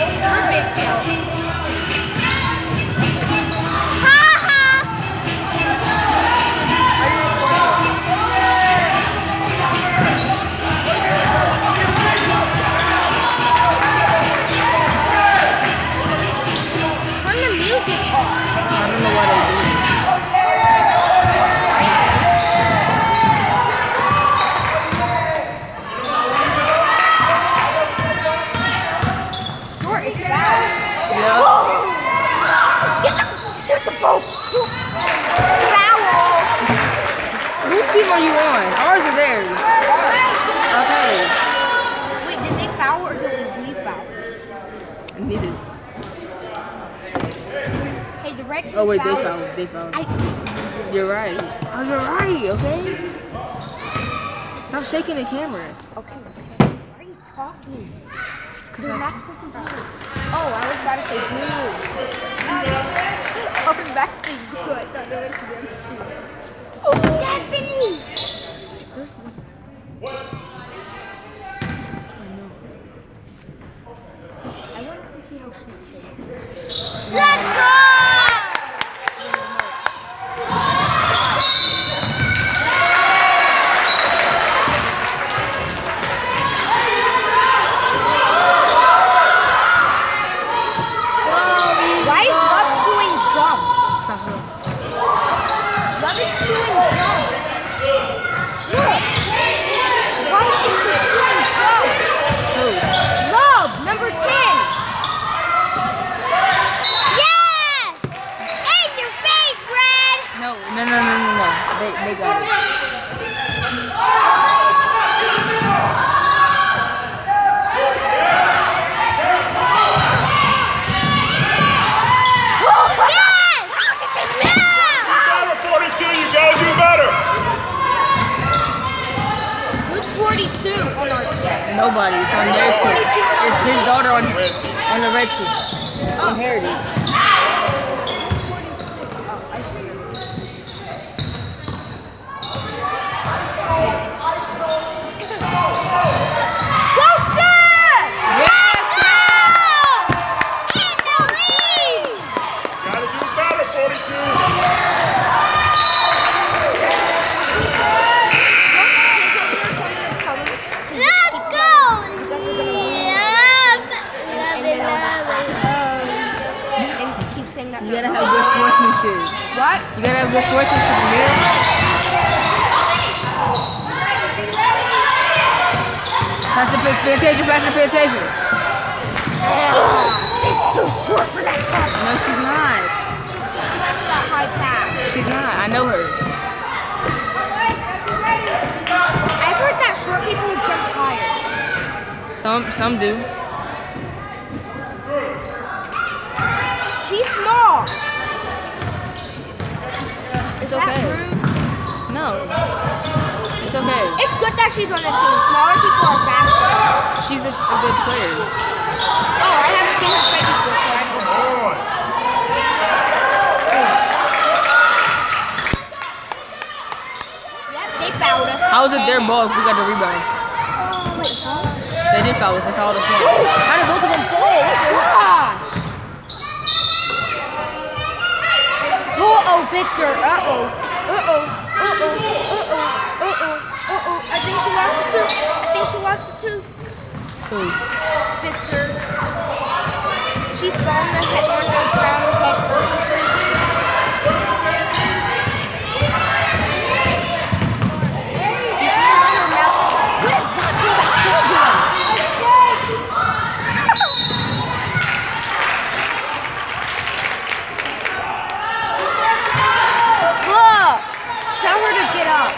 Big self. Are you on? Ours or theirs? Okay. Wait, did they foul or did we foul? Neither. Hey, the red team Oh wait, they fouled. fouled. They fouled. I, You're right. Oh, you're right. Okay. Stop shaking the camera. okay, okay. Why are you talking? Because you're not supposed to hear. Oh, I was about to say blue. I'm back to blue. I thought it was them Let's go! Why is Love chewing gum? Stop. Stop. Love is chewing gum. Look. Why is she chewing gum? Who? Love, number 10. Yes! In your face, Red! No. No. No. No. No. No. They. They got it. Yes! Number 42, you gotta do better. Who's 42 on our team? Nobody. It's on their team. It's his daughter on on the red team. Oh. On Heritage. Boston! Yes, In the lead! Gotta do better, 42. Let's go! Love! Love it, love it. And to keep saying that. You gotta have good sportsmanship. What? You gotta have good sportsmanship in here. Pass the pitch, pass pay attention. Ah, she's too short for that top. No, she's not. She's too short for that high pass. She's not. I know her. I've heard that short people jump higher. Some some do. She's small. It's Is that okay. rude? No. It's okay. It's good that she's on the team. Smaller people are faster. She's just a good player. Oh, I haven't seen her play before, so I don't know. Yep, they fouled us. How is it their ball if we got the rebound? Oh, wait, huh? They did foul us. They fouled us once. How did both of them fall? Gosh! Uh-oh, Victor. Uh-oh. Uh-oh. Uh-oh. Uh-oh. Uh-oh. Think she lost the two. I think she lost the two. Who? Victor. She thrown the head on the ground head first. You see her on her mouth? What is that thing back there doing? Look! Tell her to get up.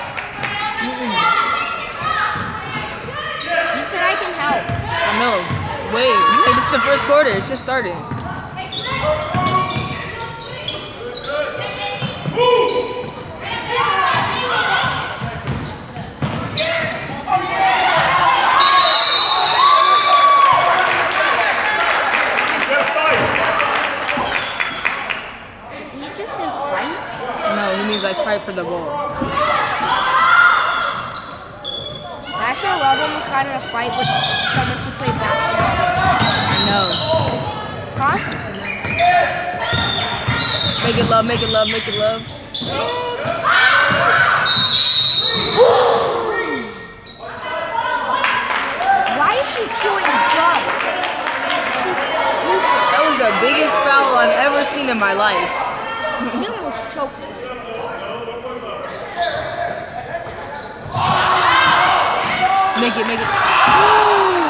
You said I can help. I know. Wait, wait, this is the first quarter. It's just starting. Means like fight for the ball. Last year, Love almost got in a fight with someone who played basketball no. Huh? Make it love, make it love, make it love. Why is she chewing gum? That was the biggest foul I've ever seen in my life. she almost choked. Make it, make it.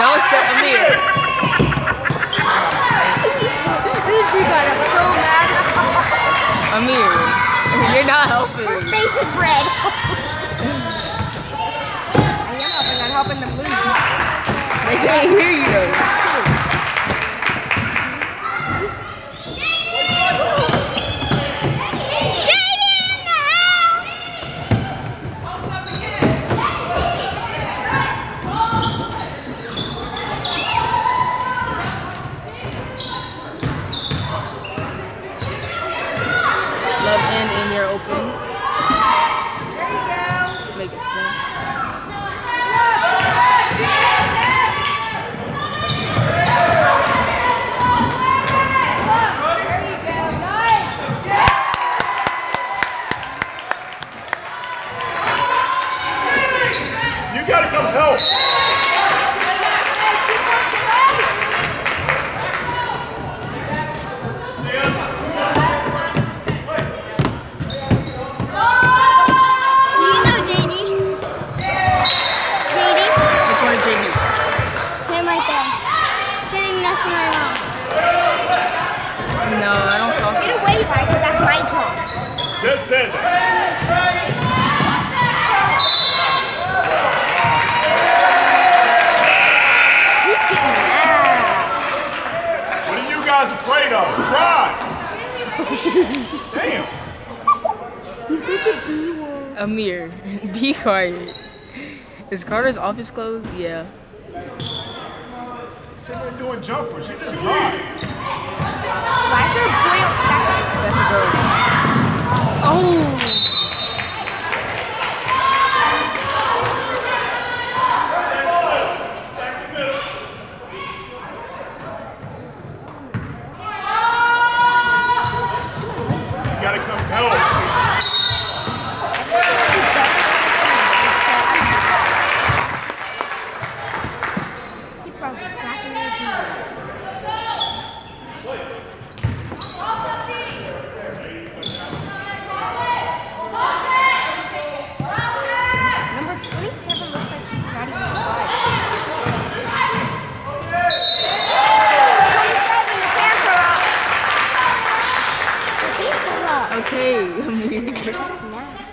Don't set Amir. She got up so mad. Amir, you're not helping. Her face is red. I am helping. I'm helping them lose. They can't hear you though. Love in in your open. Make it spin. You gotta come help. You know JD? JD? Which one is JD? Him right there. Sitting next to my mom. No, I don't talk. Get away, Piper. That's my job. Just said that. He's getting mad. What are you guys afraid of? Try. Damn. Amir, be quiet. Is Carter's office closed? Yeah. Sitting there doing jumpers. She just cried. Why is there a boy? That's a That's a girl. Oh! You gotta come help. He probably smacking your fingers. Number 27 looks like she's not even alive. 27, your pants are up. Your pants are up. Okay, Amir. That's nasty.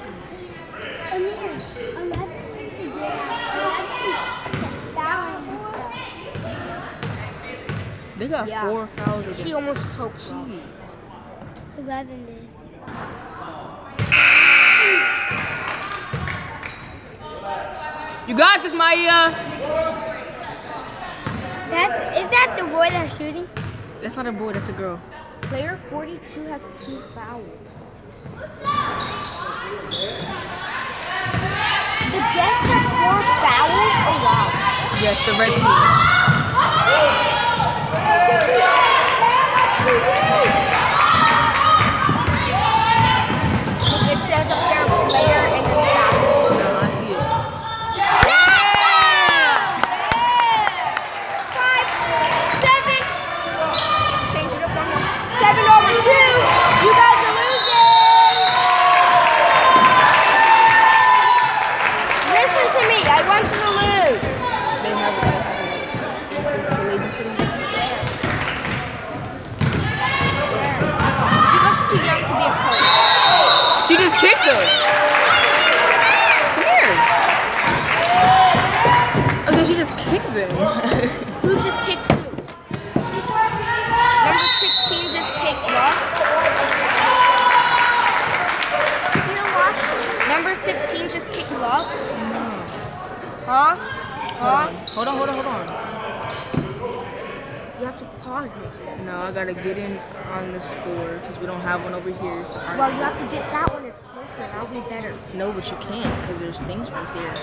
They got Yeah. four fouls against She almost choked me. Jeez. 11 did. You got this, Maya. That's, is that the boy that's shooting? That's not a boy, that's a girl. Player 42 has two fouls. The guests have four fouls? Oh, wow. Yes, the red team. It says up there player and then foul. No, I see it. Five, seven. Change it up one more. Seven over two. You guys are losing. Listen to me. I want you to lose. They have it. The lady sitting there. She looks too young to be a coach. She just kicked her. Come here. Oh, so she just kicked them. Who just kicked who? Number 16 just kicked what? You don't watch it? Number 16 just kicked love? Huh? Huh? hold on, hold on, hold on. You have to pause it. No, I gotta get in on the score because we don't have one over here. So Well, you have to get that one as closer. That'll be better. no, but you can't because there's things right there.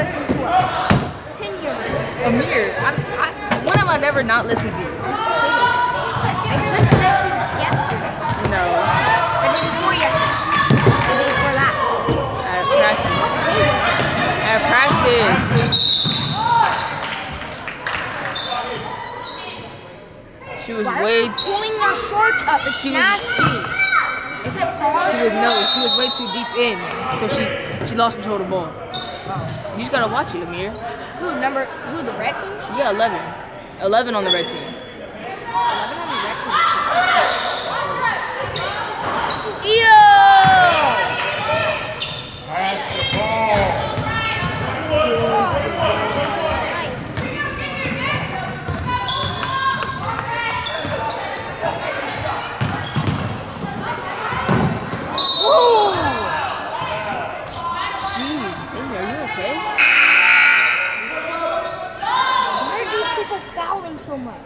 listen to a 10 year old. Amir, I, I, when have I never not listened to you? I'm just kidding. I just met you yesterday. No, The day before yesterday. The day before that. at practice. At practice. She was Why way are you too. pulling your shorts up? It's She was- nasty. Is it pause? She was no, she was way too deep in, so she she lost control the ball. You just gotta watch it, Amir. Who number? Who the red team? Yeah, 11. 11 on the red team. Eleven on the red team. Yo! Pass the ball. Jeez, Amy, are you okay? Why are these people fouling so much?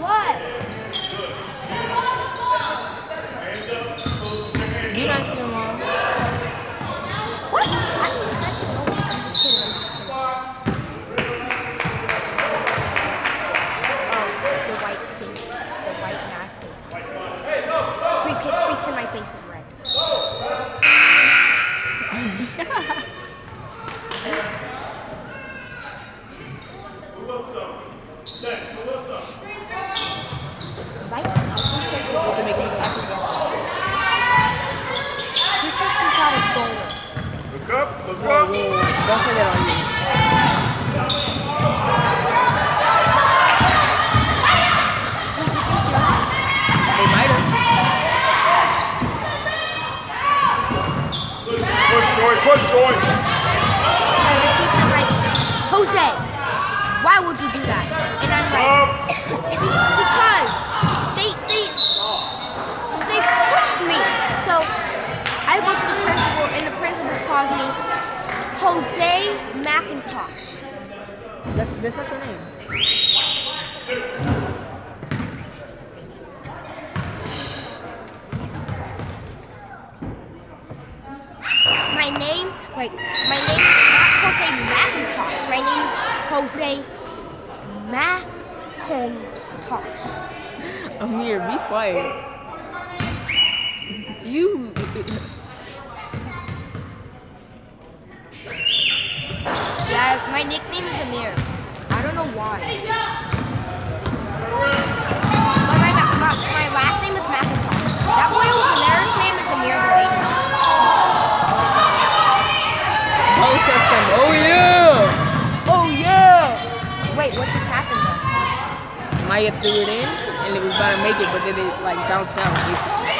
What? Be nice to your mom. What? I mean, that's, oh, I'm just kidding. I'm just kidding. Oh, the white face. The white mad face. Pre- pretend my face is red. Right? I think so. To make you happy. She said she got a bowler. Look up, look Whoa, up. whoa, don't say that on you. They might have. Push, Joy, push, Joy. And the teacher's like, Jose, why would you do that? And I'm like, Up. because they they they pushed me. So I went to the principal, and the principal calls me Jose McIntosh. That's not your name. My name, like, my name is not Jose McIntosh. My name is Jose McIntosh. Amir, be quiet. You. Yeah, my nickname is Amir. I don't know why. But my, my, my last name is McIntosh. That boy over there's name is Amir Moreno. Bo said some. Oh yeah. Oh yeah! Wait, what just happened though? Maya threw it in, and it was about to make it, but then it like bounced out. Basically.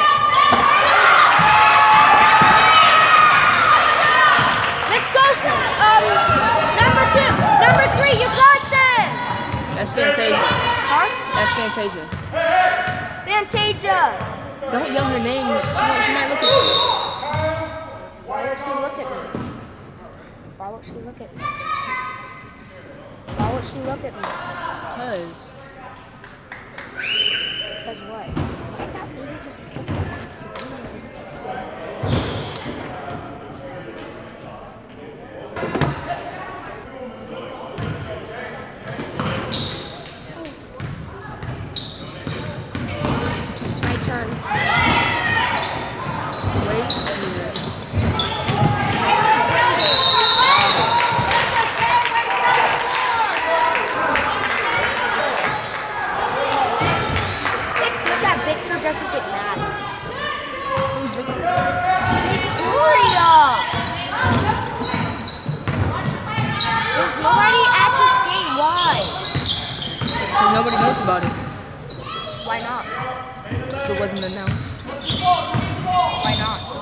Fantasia. Fantasia! Don't yell her name. She might, she might look at you. Why would she look at me? Why would she look at me? Why would she look at me? Cause Because what? Why that lady just look back here? My turn. wait. here. It's good that Victor doesn't get mad. Who's Victor? Victoria! There's nobody at this game. Why? Cause nobody knows about it. Why not? So it wasn't announced. Why not?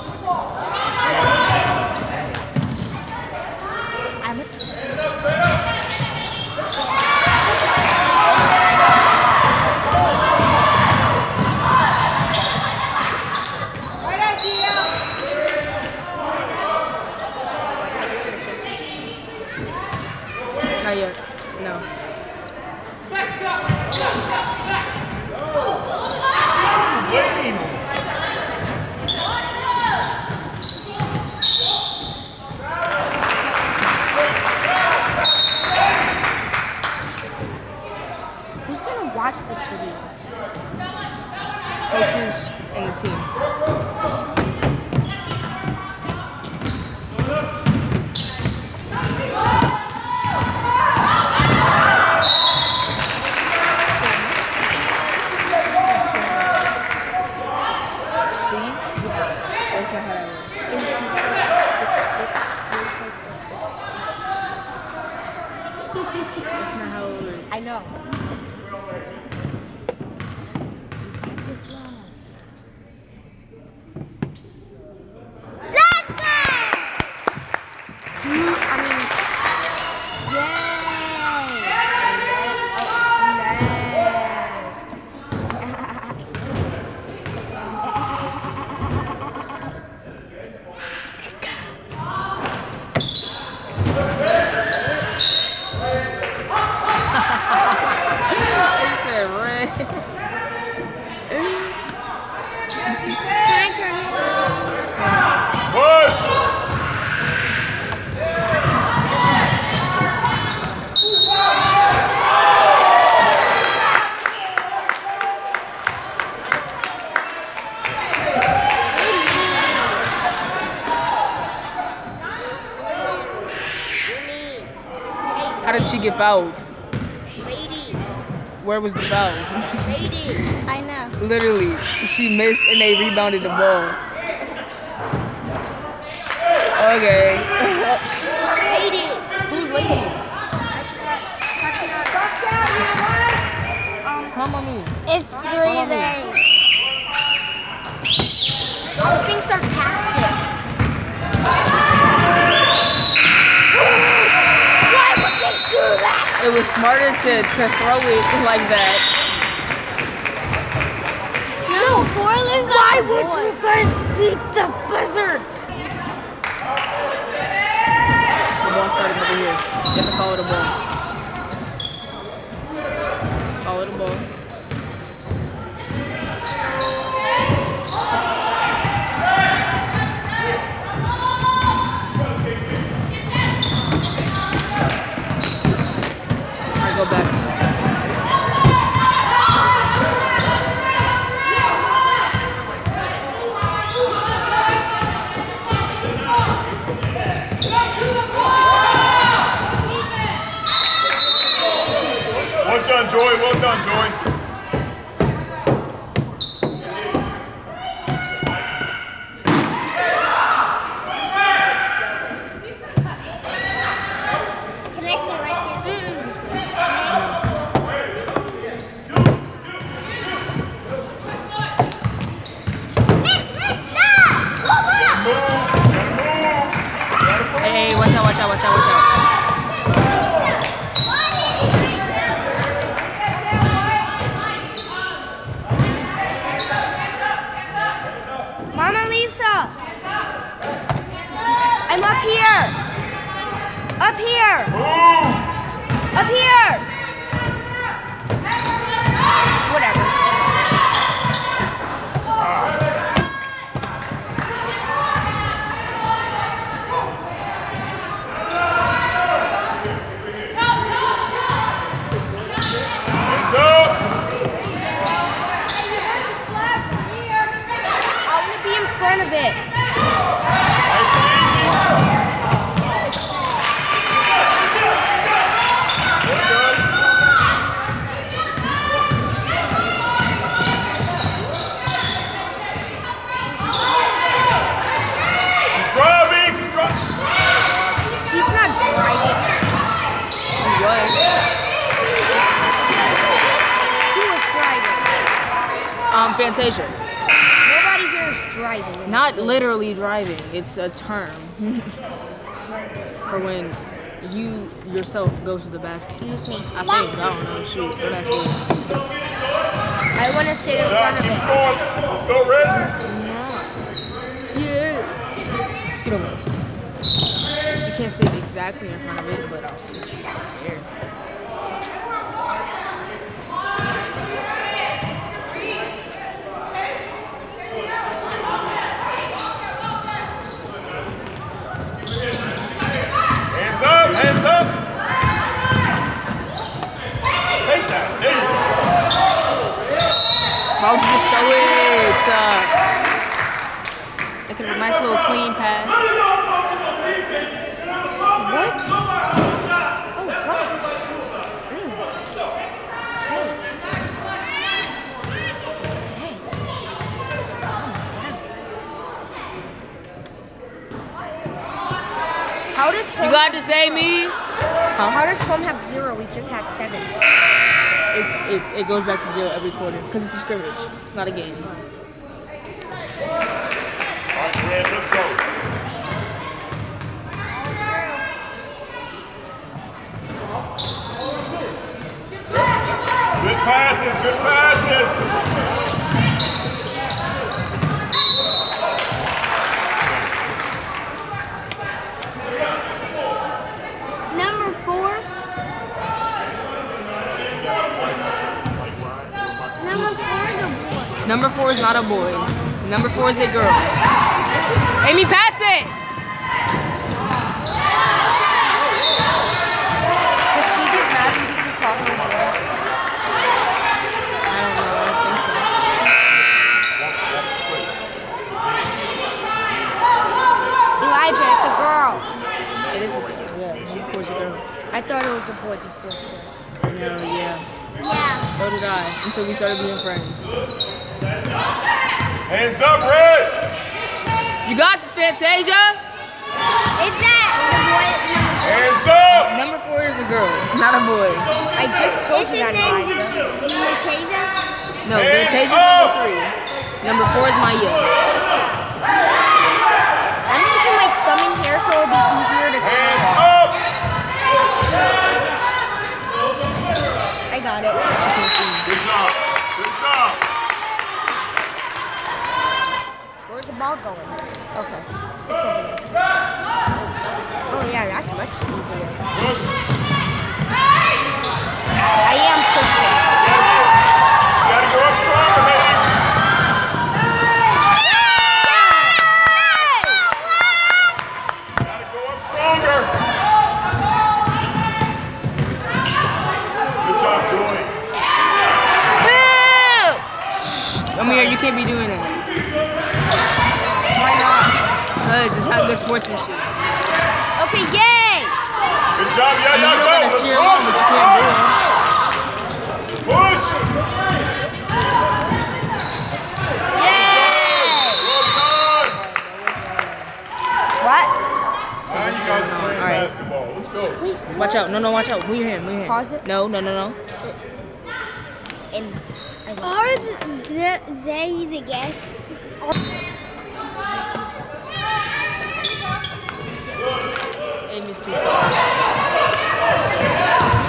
foul? Lady. Where was the foul? Lady. I know. Literally, she missed and they rebounded the ball. Okay. lady. Who's lady? It's three days. I was being sarcastic. it was smarter to, to throw it like that. No, four lives Why like would you guys beat the buzzer? The ball started over here. You have to follow the ball. enjoy what Turn. How does home You got to say me. How does home have zero? We just had seven. It, it, it goes back to zero every quarter because it's a scrimmage. It's not a game. All right, Grant, let's go. Good passes, good passes. Number four. Number four is a boy. Number four is not a boy. Number four is a girl. Amy, pass it. Does she get mad when people call her a girl? I don't know. I think so. Elijah, it's a girl. It is a girl. Yeah, number four is a girl. I thought it was a boy before too. No, yeah. Yeah. So did I. Until we started being friends. Hands up, Red. You got this, Fantasia. Is that the boy? Hands up. Number four is a girl, not a boy. I just told Is you that, name Elijah. Natasia? No, Hands Fantasia's number three. Number four is my Maya. Ball going? Okay. It's over there. Oh yeah, that's much easier. I am pushing. You gotta go up stronger, ladies. Gotta go up stronger. Good job, Joy. Amir, you can't be doing that. Why not? Because it's not good sportsmanship. Okay, yay! Good job. Yeah, You yeah, don't go. Let's cheer on, but you can't do it. push. Push. Yay! Well done. What? You guys are playing All right. basketball. Let's go. Watch out. No, no, watch out. Move your hand. Move your hand. Pause it? No, no, no, no. And Are the, they the guests? 65.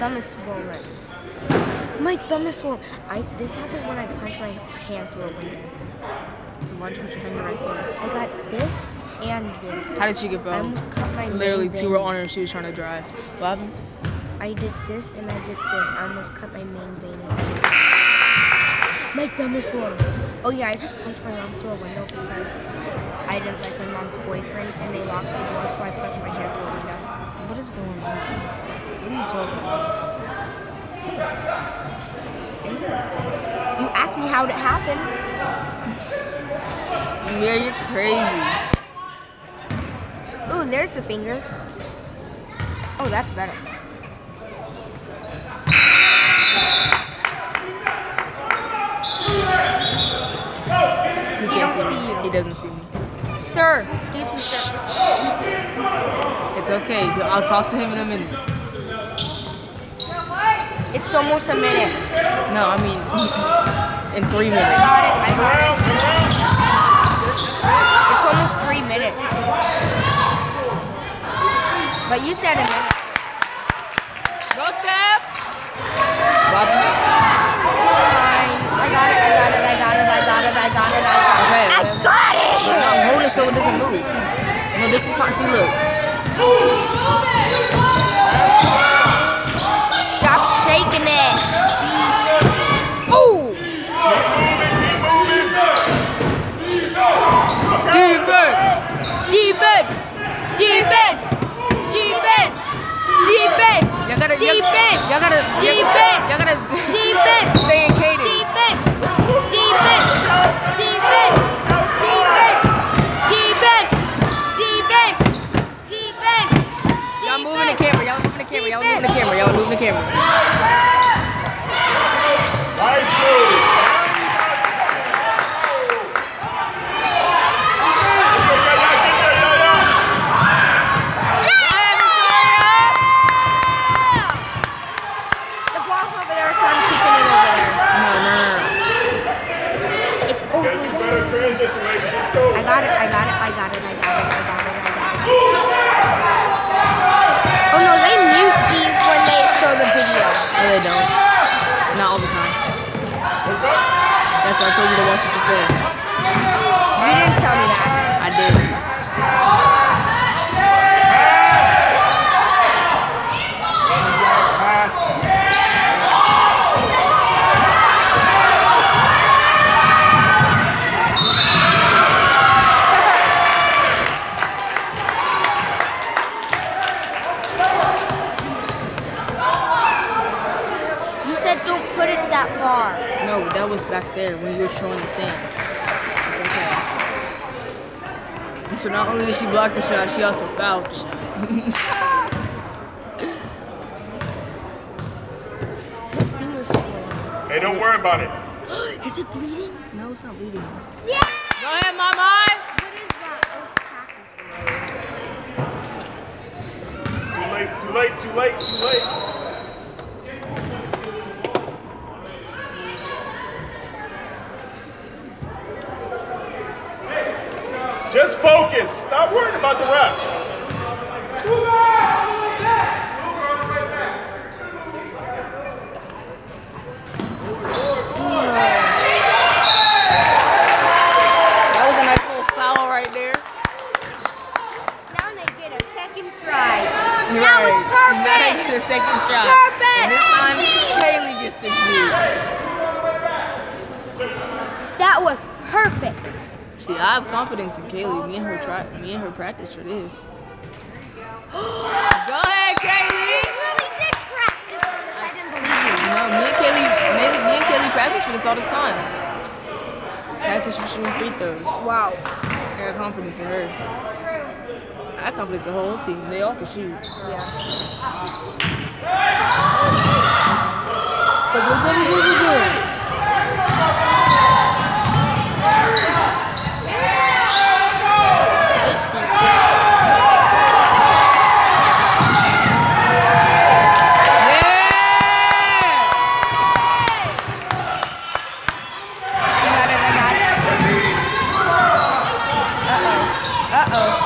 Thumb is swollen. My thumb is swollen. I this happened when I punched my hand through a window. You your finger right there? I got this and this. How did she get I almost cut my Literally, two were on her. She was trying to drive. What happened? I did this and I did this. I almost cut my main vein. out. My thumb is swollen. Oh yeah, I just punched my mom through a window because I didn't like my mom's boyfriend and they locked the door, so I punched my hand through a window. What is going on? What are you talking about? This. And this. You asked me how it happened. Yeah, you're crazy. Ooh, there's the finger. Oh, that's better. He can't see, see you. He doesn't see me. Sir, excuse me, sir. It's okay. I'll talk to him in a minute. It's almost a minute. No, I mean, in three I minutes. got it. I got it. It's almost three minutes. But you said a minute. Go, Steph! Bobby? Fine. I got it. I got it. I got it. I got it. I got it. I got it. Okay, I got it. No, hold it so it doesn't move. No, this is fine. See, look. Shaking it. Ooh. Defense! Defense. Defense. Defense. Defense. Y'all gotta, Defense. y'all gotta, Defense. y'all gotta Defense. stay in cadence. Defense! Defense! Defense! Defense! Defense! Defense! Defense! Y'all moving the camera. Y'all camera. Y'all moving the camera. Y'all moving the camera. Nice move. The ball's over there, so I'm keeping it over there. No, no, no, no. It's over better transition, ladies. Let's go. I got it, I got it, I got it, I got it, I got it, I got it. Oh no, they mute these when they show the video. No, they don't. Not all the time. That's why I told you to watch what you say. You didn't tell me that. I did. Pass. You said don't put it that far. No, that was back there when you were showing the stands. It's okay. So not only did she block the shot, she also fouled the shot. Hey, don't worry about it. Is it bleeding? No, it's not bleeding. Yeah! Go ahead, Mama. What is that? Those tackles. Too late, too late, too late, too late. Just focus. Stop worrying about the ref. That was a nice little foul right there. Now they get a second try. You're that was right. Now they perfect. get a second shot. Perfect. And this time, Kaylee gets the shoot. That was perfect. See, I have confidence in Kaylee. Me and her try. Me and her practice for this. Go ahead, Kaylee. You really did practice for this. I didn't believe you. No, me and Kaylee, me, me and Kaylee practice for this all the time. Practice for shooting free throws. Wow. I got confidence in her. I got confidence in the whole team. They all can shoot. Yeah. Go, go, go, go, go, go. Yeah! I got it. I got it. Uh oh. Uh oh.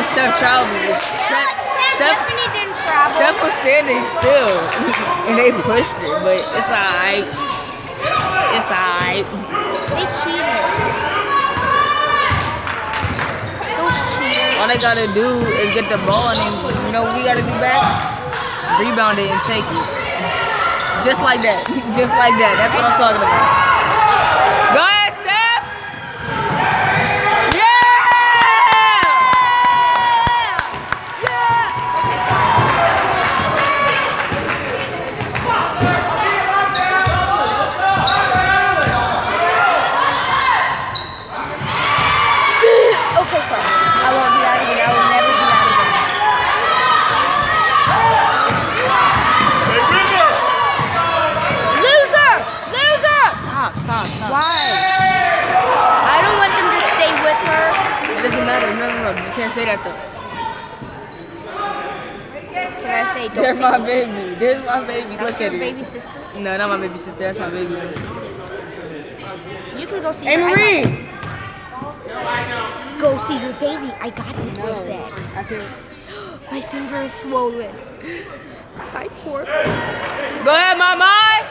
Steph traveled. Steph, Steph, Stephanie didn't travel. Steph was standing still, and they pushed it, but it's alright. It's alright. They cheated. Those cheaters. All they gotta do is get the ball, and then you know what we gotta do back? Rebound it and take it. Just like that. Just like that. That's what I'm talking about. Go ahead, Steph. Yeah! Okay, sorry. okay, sorry. I won't do that again. I will never do that again. Hey, River! Loser! Loser! Stop, stop, stop. Why? I don't want them to stay with her. It doesn't matter. No, no, no. You can't say that though. Can I say don't There's say my baby. There's my baby. That's Look your at it. baby sister? No, not my baby sister. That's my baby. You can go see Hey, her. This. Go see your baby. I got this, I said. I can't. My finger is swollen. My poor. Go ahead, mama.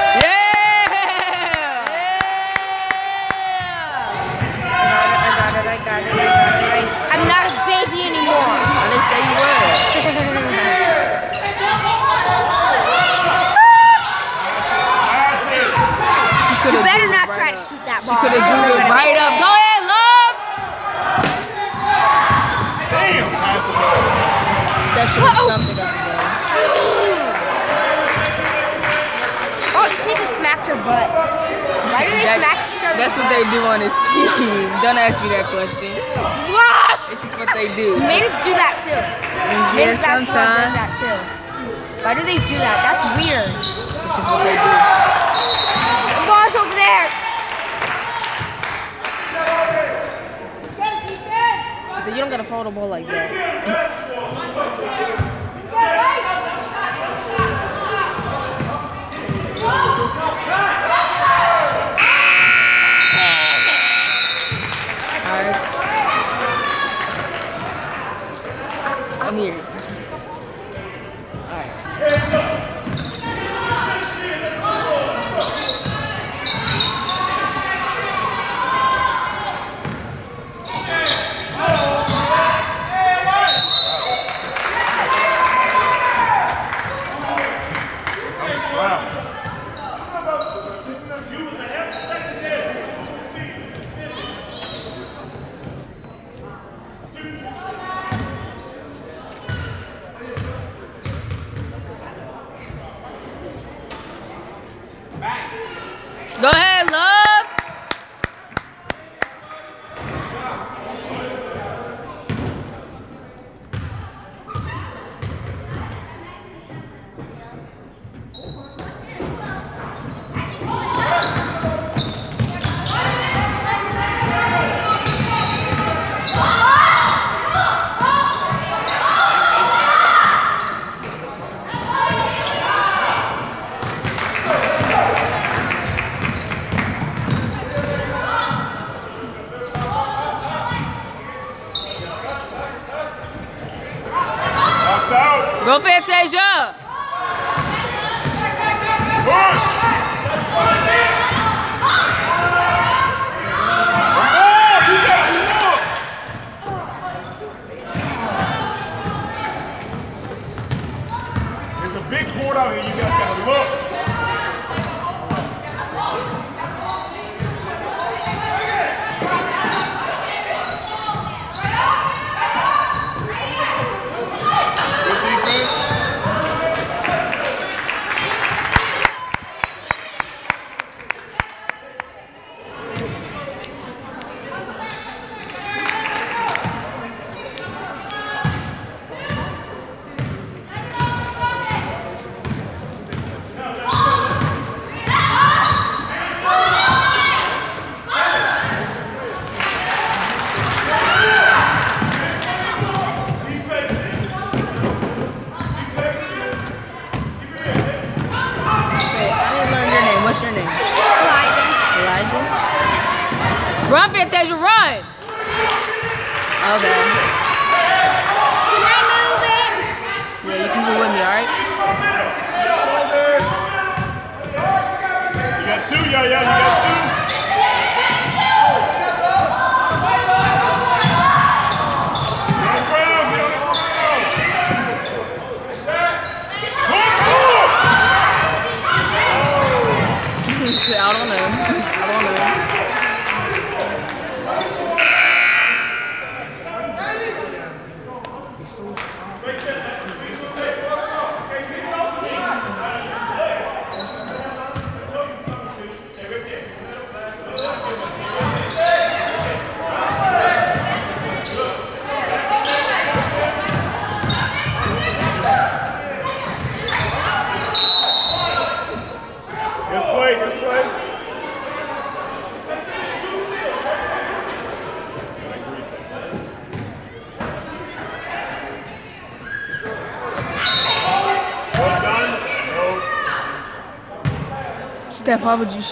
Yeah! I'm not a baby anymore. I didn't say you were. Pass it! She could You have. better not try to shoot that ball. She could have drew it right up. Go ahead, love. Damn! Pass the ball. Steph should have something up. Oh, she just smacked her butt. Why do they That- smack each other? that's what they do on this team. Don't ask me that question. What? It's just what they do. Men's do that too. Men's basketball does that too. Why do they do that? That's weird. It's just what they do. Ball's over there. So you don't gotta throw the ball like that. Alright. I'm here. Alright. I'm in trouble. Go ahead, love. Box out. Go Fantasia. Push! Oh, you gotta look! There's a big court out here. You guys gotta look. Steph, how would you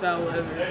got the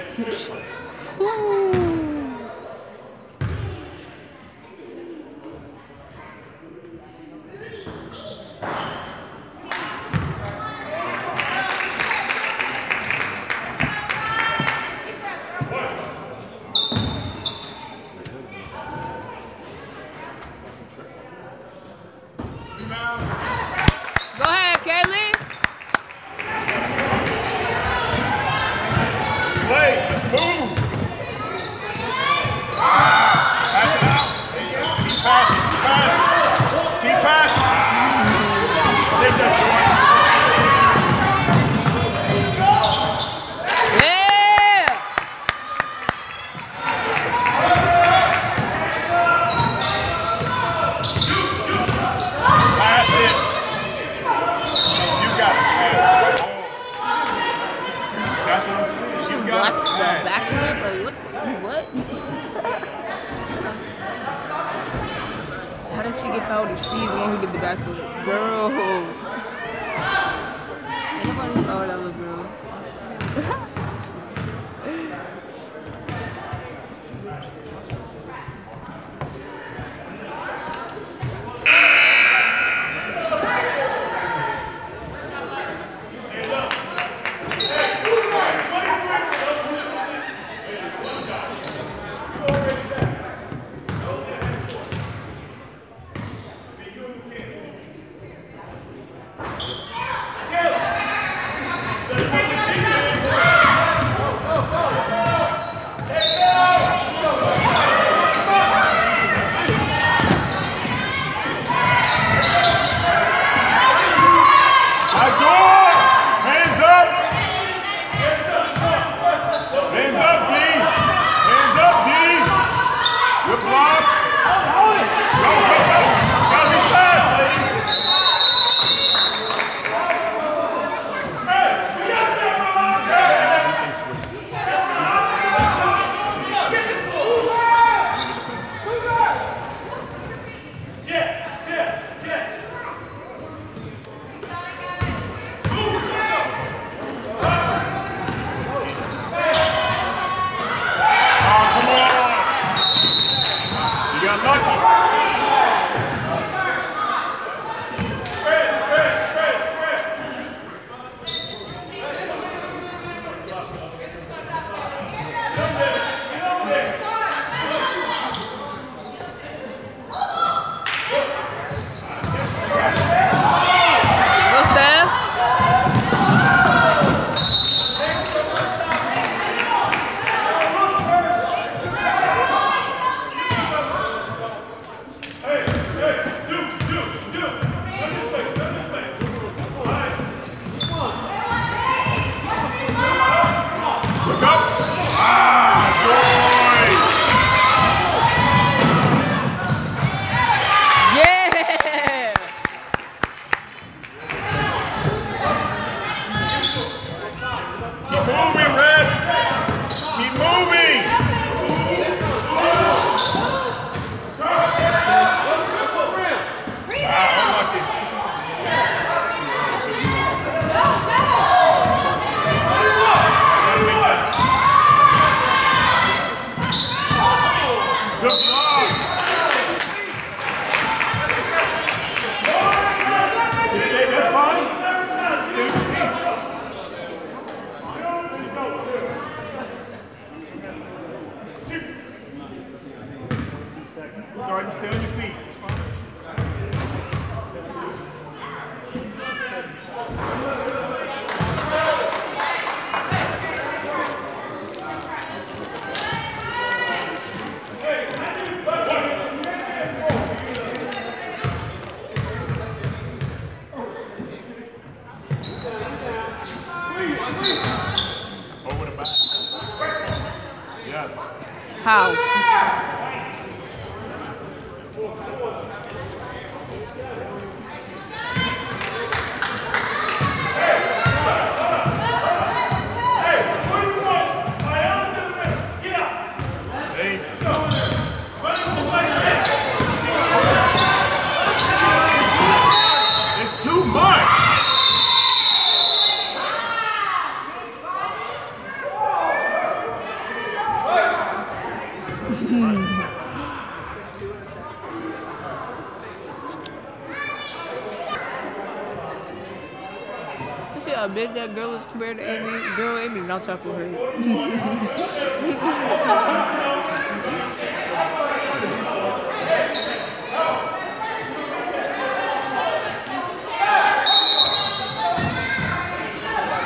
Amy, not talk with her.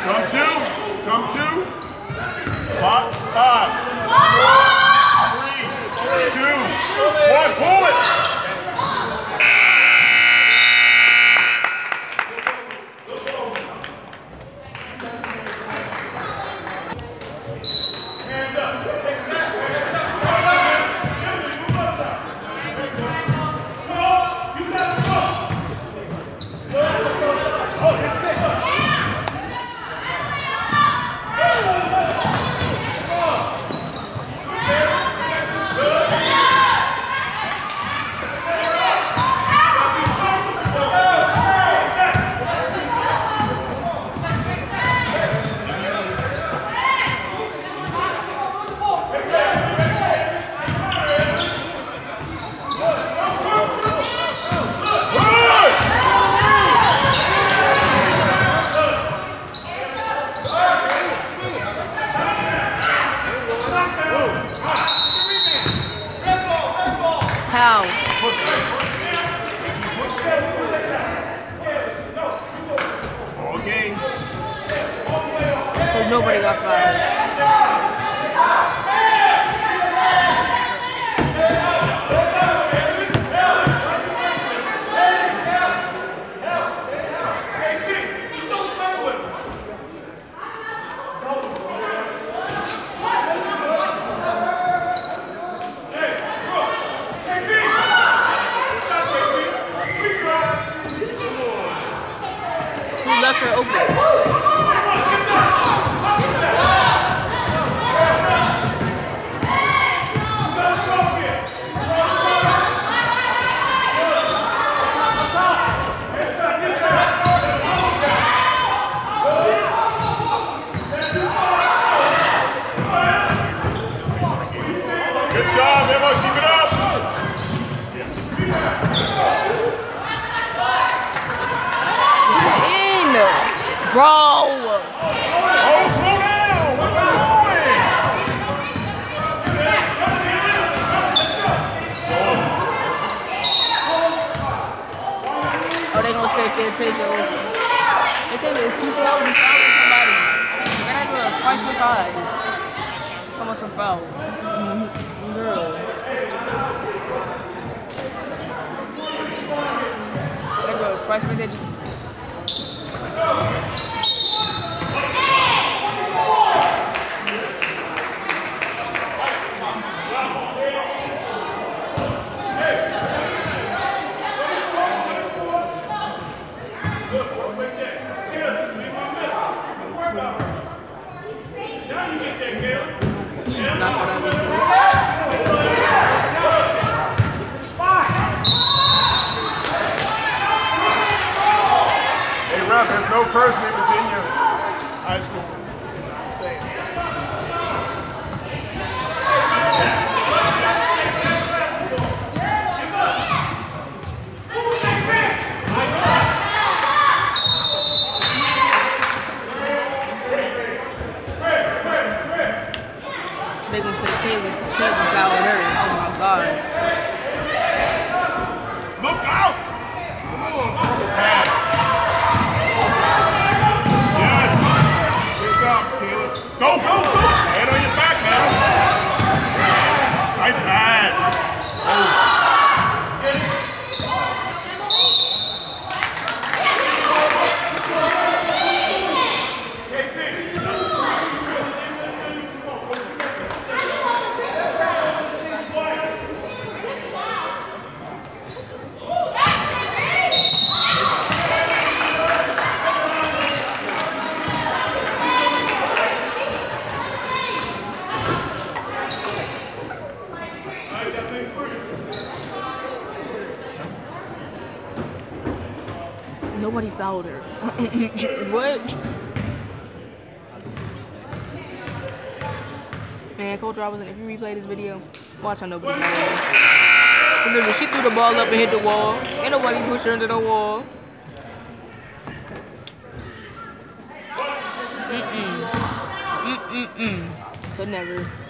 Come two. Come two. Five. Five. Three. Two. One. Pull it. How? All game. Because nobody got fouled. Who left her open? Good job, Emma. Keep it up. In! Bro! Oh, slow down. What are you doing? Oh, they gonna say Fantasio's. Fantasio is be fouling somebody. Is twice her size. Someone some foul. Girl. That is twice size. Not Person in Virginia high school. It's the same. They gonna say Caleb, Caleb fouled her. Oh my god. Look out! Pass. Yes. Good job, Caleb. Go, go, go. Head on your back now. Nice pass. What? Man, Coach Robinson, if you replay this video, watch how nobody she threw the ball up and hit the wall. Ain't nobody pushed her into the wall. Mm-mm. Mm-mm-mm. Could never.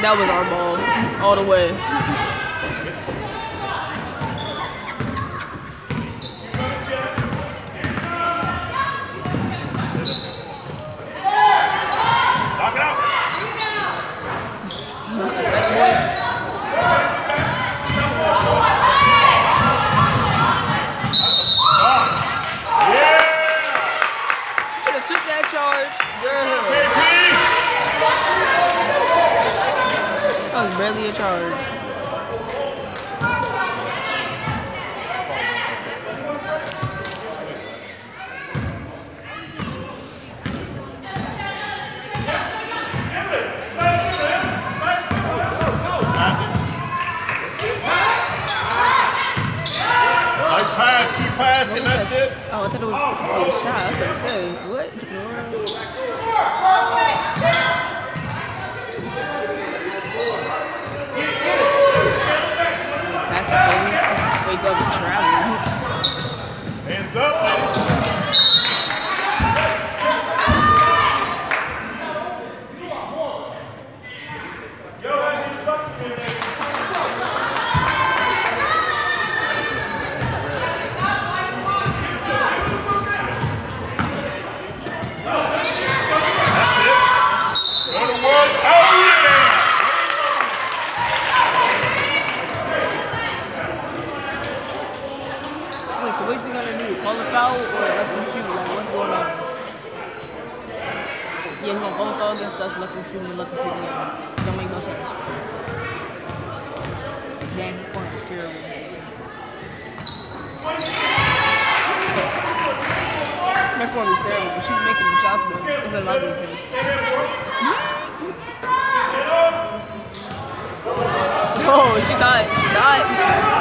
That was our ball all the way. Knock it out. Second boy. Yeah! She should have took that charge. Girl, KP! that was barely a charge. Pass. Nice pass. Keep passing. That's it. Oh, I thought it was a shot. I was gonna say, what? Pass it, Wake up travel. Hands up, ladies. That's it. Go to work. Oh, yeah. Wait, so what's he gonna do? Call a foul or let them shoot? Like, what's going on? Yeah, he gonna us, let them shoot, and let them shoot again. Don't make no sense. Damn, his form is terrible. My form is terrible, but she's making them shots, but it's a lot of these things. Oh, she died. She died.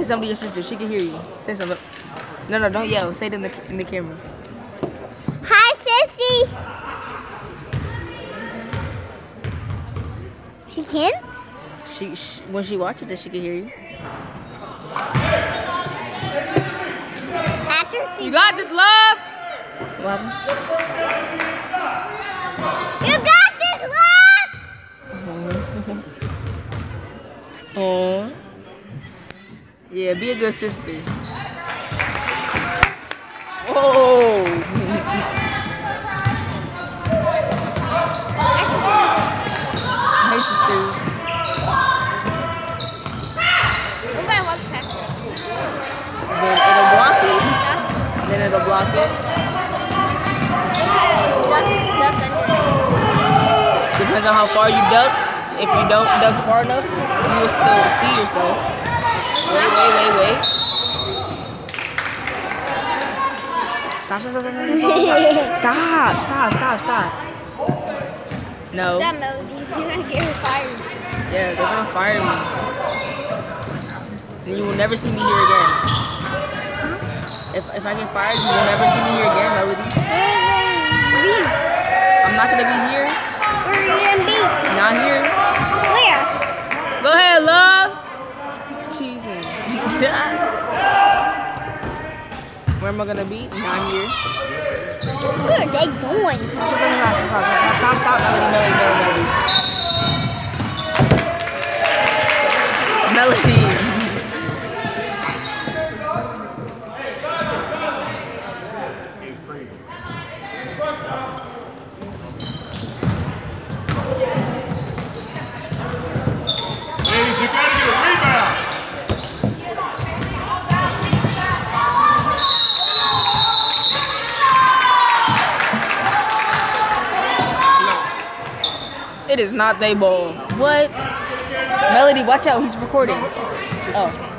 Say something to your sister. She can hear you. Say something. No, no, don't yell. Say it in the in the camera. Hi, sissy. She can? She, she when she watches it, she can hear you. You got this, love. What? You got this, love! Aw. Yeah, be a good sister. Whoa. Hey, sisters. What if I walk past it? Then it'll block it. Then it'll block it. Duck. Depends on how far you duck. If you don't duck far enough, you will still see yourself. Wait, wait, wait, wait. Stop, stop, stop, stop, stop, stop, stop, stop, stop. No. That melody, you're gonna get her fired. Yeah, they're gonna fire me. And you will never see me here again. If, if I get fired, you will never see me here again, Melody. Where I'm not gonna be here. Where are you gonna be? Not here. Where? Go ahead, love. Where am I gonna be? Not here. Where are they going? Stop, stop, stop, stop, stop, stop, stop, Melody, Melody, Melody, Melody. Melody. Is not they ball. What? Melody, watch out. He's recording. Oh.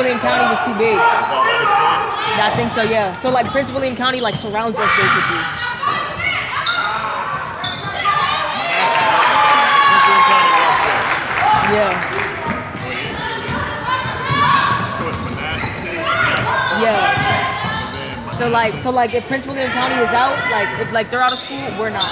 William County was too big. I think so, yeah. So like Prince William County like surrounds us basically. Yeah. Yeah. So like so like if Prince William County is out, like if like they're out of school, we're not.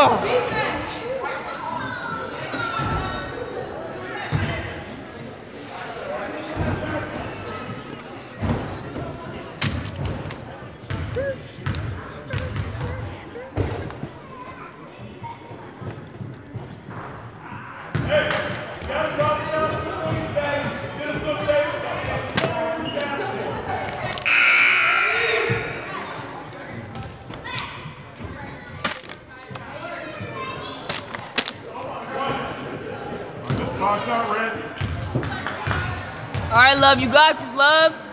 Oh! This, love.